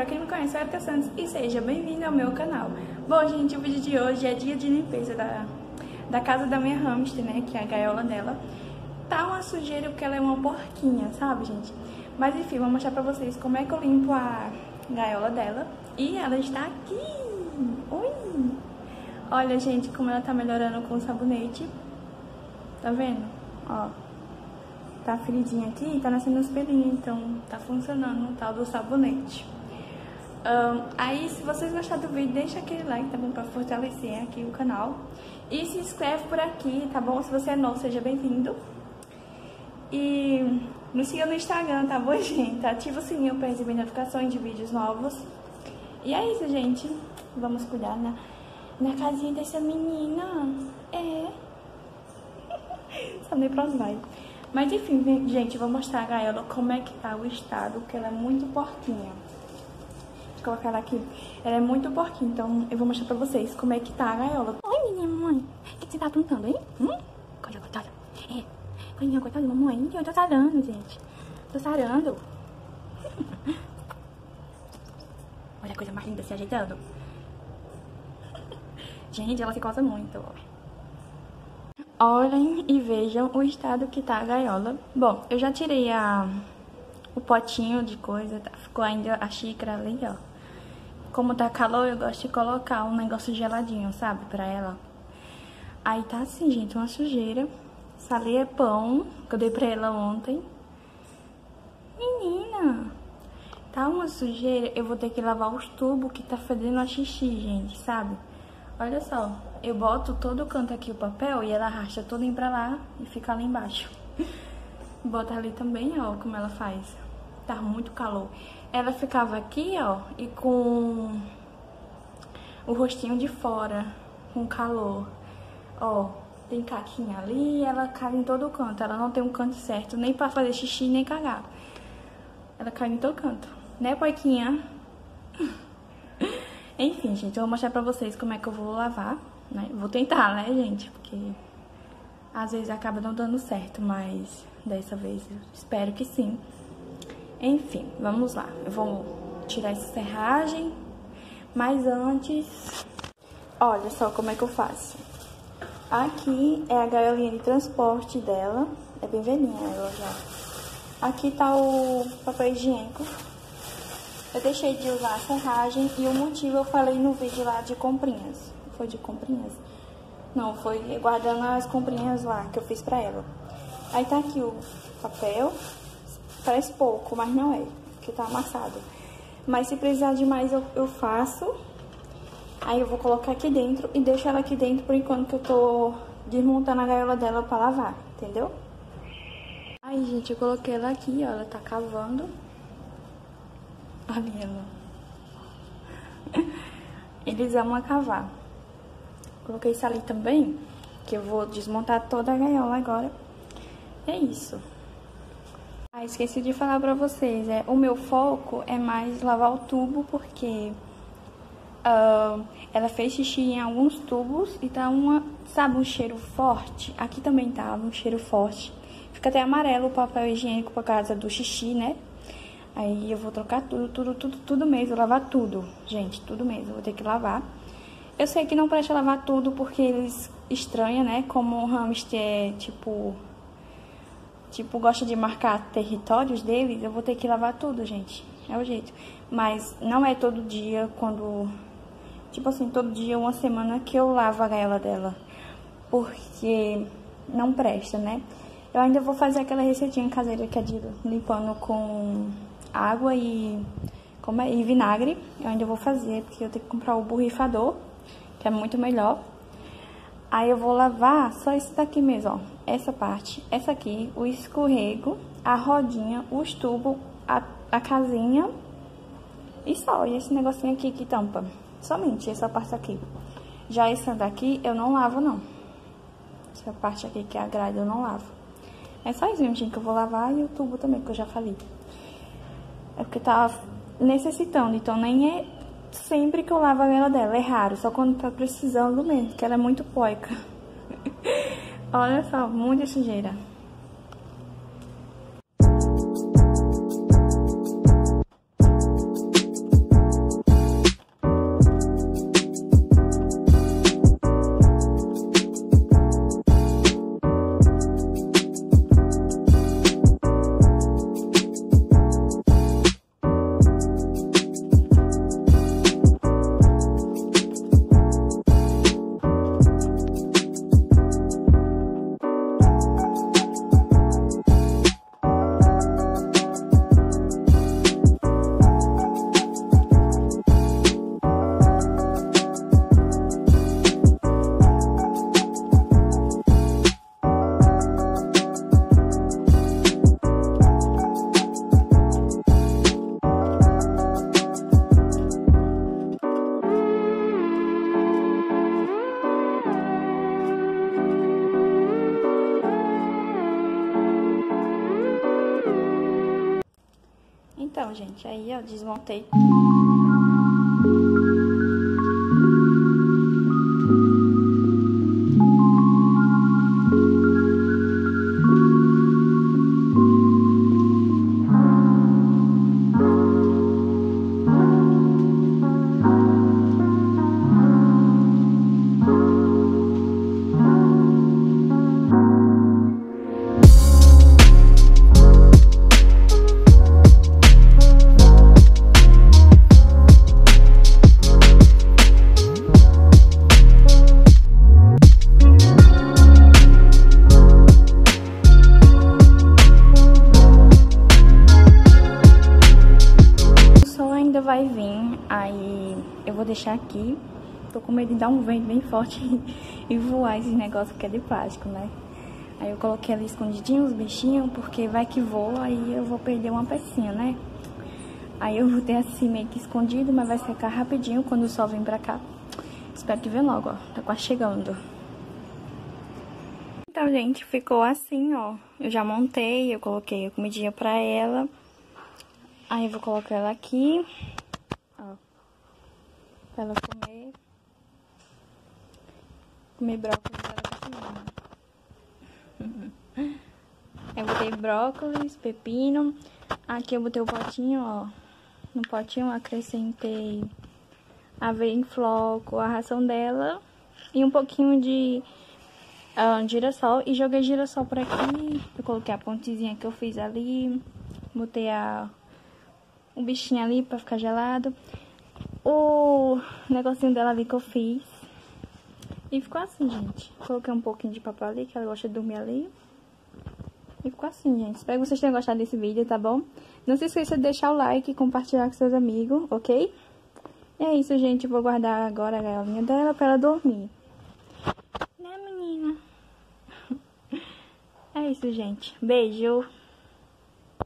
pra quem não conhece, eu sou Erika Santos e seja bem-vindo ao meu canal. Bom, gente, o vídeo de hoje é dia de limpeza da, da casa da minha hamster, né, que é a gaiola dela. Tá uma sujeira porque ela é uma porquinha, sabe, gente? Mas enfim, vou mostrar pra vocês como é que eu limpo a gaiola dela. E ela está aqui! Oi! Olha, gente, como ela tá melhorando com o sabonete. Tá vendo? Ó tá feridinha aqui tá nascendo os pelinhos, então tá funcionando o tal do sabonete. Um, aí, se vocês gostaram do vídeo, deixa aquele like, tá bom? Pra fortalecer aqui o canal. E se inscreve por aqui, tá bom? Se você é novo, seja bem-vindo. E me siga no Instagram, tá bom, gente? Ativa o sininho pra receber notificações de vídeos novos. E é isso, gente. Vamos cuidar na, na casinha dessa menina. É. Sabe nem pra onde vai. Mas enfim, gente, vou mostrar a ela como é que tá o estado, porque ela é muito porquinha. Colocar ela aqui. Ela é muito porquinha, então eu vou mostrar pra vocês como é que tá a gaiola. Oi, minha mãe. O que você tá aprontando, hein? Hum? Coisa coitada. É. Coisinha coitada, mamãe. Eu tô sarando, gente. Tô sarando. Olha a coisa mais linda se ajeitando. Gente, ela se coça muito, ó. Olhem e vejam o estado que tá a gaiola. Bom, eu já tirei a, o potinho de coisa, tá? ficou ainda a xícara ali, ó. Como tá calor, eu gosto de colocar um negócio geladinho, sabe, pra ela. Aí tá assim, gente, uma sujeira. Ali é pão, que eu dei pra ela ontem. Menina, tá uma sujeira, eu vou ter que lavar os tubos que tá fazendo a xixi, gente, sabe? Olha só, eu boto todo canto aqui o papel e ela arrasta todo pra lá e fica lá embaixo. Bota ali também, ó, como ela faz. Tá muito calor. Ela ficava aqui, ó, e com o rostinho de fora, com calor. Ó, tem caquinha ali ela cai em todo canto. Ela não tem um canto certo, nem pra fazer xixi, nem cagar. Ela cai em todo canto. Né, poiquinha? Enfim, gente, eu vou mostrar pra vocês como é que eu vou lavar, né? Vou tentar, né, gente? Porque às vezes acaba não dando certo, mas dessa vez espero que sim. Enfim, vamos lá. Eu vou tirar essa serragem, mas antes... Olha só como é que eu faço. Aqui é a gaiolinha de transporte dela. É bem velhinha ela já. Aqui tá o papel higiênico eu deixei de usar a serragem e o motivo eu falei no vídeo lá de comprinhas. Foi de comprinhas? Não, foi guardando as comprinhas lá que eu fiz pra ela. Aí tá aqui o papel. Parece pouco, mas não é, porque tá amassado. Mas se precisar de mais eu, eu faço. Aí eu vou colocar aqui dentro e deixo ela aqui dentro por enquanto que eu tô desmontando a gaiola dela pra lavar, entendeu? Aí, gente, eu coloquei ela aqui, ó, ela tá cavando. Olha ela. Eles amam cavar. Coloquei isso ali também, que eu vou desmontar toda a gaiola agora. É isso. Ah, esqueci de falar pra vocês, é, o meu foco é mais lavar o tubo, porque uh, ela fez xixi em alguns tubos e tá uma, sabe, um cheiro forte. Aqui também tá um cheiro forte. Fica até amarelo o papel higiênico por causa do xixi, né? Aí eu vou trocar tudo, tudo, tudo, tudo mesmo, lavar tudo. Gente, tudo mesmo, vou ter que lavar. Eu sei que não presta lavar tudo porque eles estranham, né? Como o hamster é, tipo... Tipo, gosta de marcar territórios deles, eu vou ter que lavar tudo, gente. É o jeito. Mas não é todo dia quando... Tipo assim, todo dia, uma semana que eu lavo a gaiola dela. Porque não presta, né? Eu ainda vou fazer aquela receitinha caseira que é de limpando com água e, como é, e vinagre. Eu ainda vou fazer, porque eu tenho que comprar o borrifador, que é muito melhor. Aí eu vou lavar só isso daqui mesmo, ó. Essa parte, essa aqui, o escorrego, a rodinha, os tubos, a, a casinha e só. E esse negocinho aqui que tampa. Somente essa parte aqui. Já essa daqui eu não lavo, não. Essa parte aqui que é a grade eu não lavo. É só isso mesmo, que eu vou lavar e o tubo também, que eu já falei. É porque tá necessitando, então nem é sempre que eu lavo a vela dela, é raro, só quando tá precisando mesmo, porque ela é muito poica. Olha só, muita sujeira. Gente, aí, ó, desmontei. Vou deixar aqui. Tô com medo de dar um vento bem forte e voar esse negócio que é de plástico, né? Aí eu coloquei ali escondidinho os bichinhos, porque vai que voa, aí eu vou perder uma pecinha, né? Aí eu vou ter assim meio que escondido, mas vai secar rapidinho quando o sol vem pra cá. Espero que venha logo, ó. Tá quase chegando. Então, gente, ficou assim, ó. Eu já montei, eu coloquei a comidinha pra ela. Aí eu vou colocar ela aqui, pra ela comer, comer brócolis, ela Eu botei brócolis, pepino, aqui eu botei o potinho, ó, no potinho acrescentei aveia em floco, a ração dela e um pouquinho de uh, girassol. E joguei girassol por aqui, eu coloquei a pontezinha que eu fiz ali, botei a o bichinho ali pra ficar gelado. O negocinho dela ali que eu fiz. E ficou assim, gente. Coloquei um pouquinho de papel ali, que ela gosta de dormir ali. E ficou assim, gente. Espero que vocês tenham gostado desse vídeo, tá bom? Não se esqueça de deixar o like e compartilhar com seus amigos, ok? E é isso, gente. vou guardar agora a gaiolinha dela pra ela dormir. Né, menina? É isso, gente. Beijo.